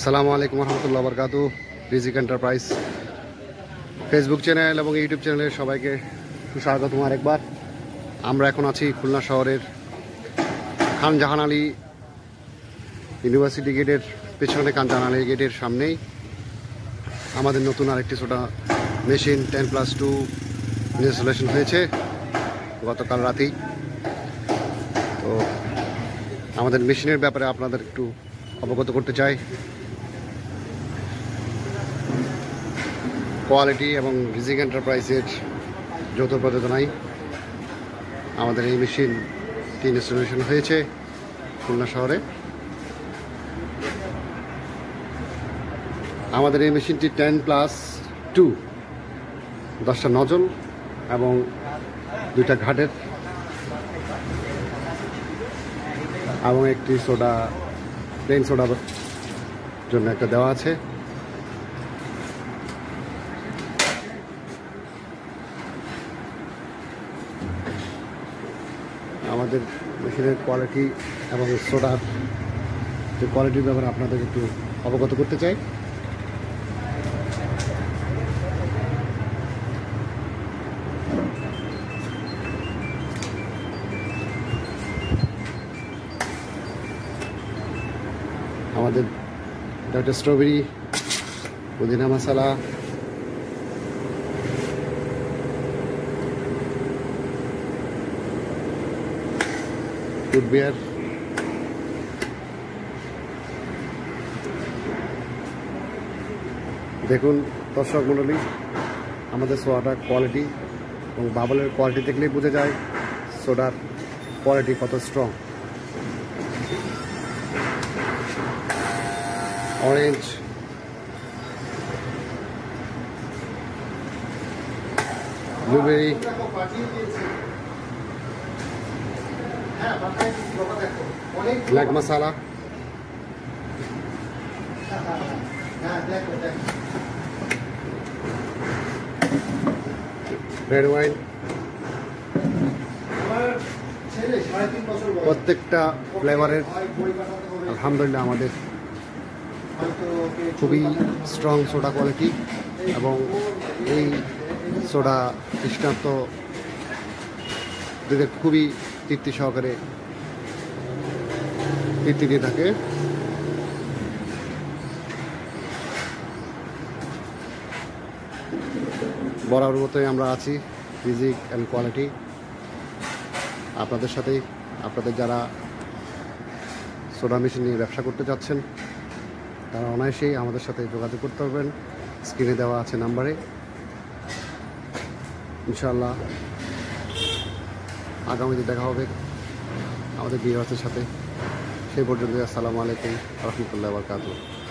সালামু আলাইকুম রহমতুল্লাহ বরকাতু রিজিক এন্টারপ্রাইজ ফেসবুক চ্যানেল এবং ইউটিউব চ্যানেলে সবাইকে সুস্বাগতম আরেকবার। আমরা এখন আছি খুলনা শহরের খান জাহান আলী ইউনিভার্সিটি গেটের পেছনে খান জাহান আলী গেটের সামনেই। আমাদের নতুন আরেকটি ছোটা machine ten plus two installation হয়েছে গতকাল রাতেই। তো আমাদের মেশিনের ব্যাপারে আপনাদের একটু অবগত করতে চাই। কোয়ালিটি এবং রিজিক এন্টারপ্রাইজের যৌথ প্রযোজনায় আমাদের এই মেশিনটি ইনস্টলেশন হয়েছে খুলনা শহরে। আমাদের এই মেশিনটি টেন প্লাস টু দশটা নজল এবং দুইটা ঘাটের। এবং একটি সোডা প্লেন সোডার জন্য একটা দেওয়া আছে। আমাদের মেশিনের কোয়ালিটি এবং সোডার যে কোয়ালিটির ব্যাপারে আপনাদের একটু অবগত করতে চাই। আমাদের হচ্ছে স্ট্রবেরি পুদিনা মশলা বিয়ার দেখুন, দর্শক মণ্ডলী, আমাদের সোডার কোয়ালিটি এবং বাবলের কোয়ালিটি দেখলেই বোঝা যায় সোডার কোয়ালিটি কত strong orange blueberry black masala red wine প্রত্যেকটা ফ্লেভারের আলহামদুলিল্লাহ আমাদের খুবই স্ট্রং সোডা কোয়ালিটি এবং এই সোডা দৃষ্টান্ত খুবই তৃপ্তি সহকারে তৃপ্তি দিয়ে থাকে। বরাবর মতোই আমরা আছি ফিজিক অ্যান্ড কোয়ালিটি আপনাদের সাথেই, আপনাদের যারা সোডা মেশিন নিয়ে ব্যবসা করতে যাচ্ছেন তারা অনায়াসেই আমাদের সাথে যোগাযোগ করতে পারবেন। স্ক্রিনে দেওয়া আছে নাম্বারে। ইনশাল্লাহ আগামীতে দেখা হবে আমাদের বিয়ে সাথে। সেই পর্যন্ত আসসালামু আলাইকুম রহমতুল্লাহ বরকাতুহ।